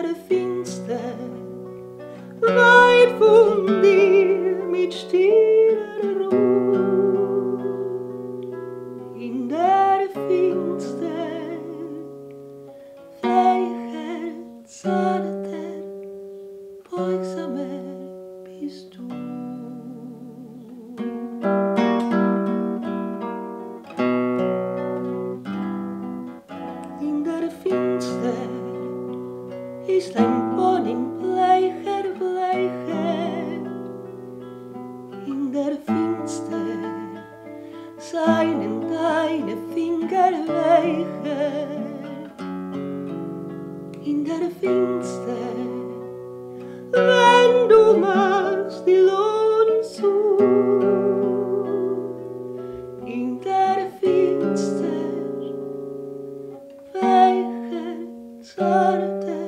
better things there. Light for me. Ist ein Boden bleicher, bleicher. In der Finster seinen deine Finger weicher. In der Finster, wenn du machst die Lohn zu. In der Finster, weicher, zarter,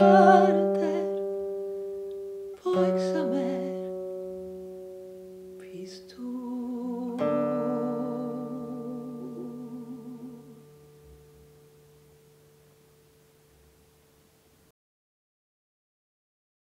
starter poiksamer piztu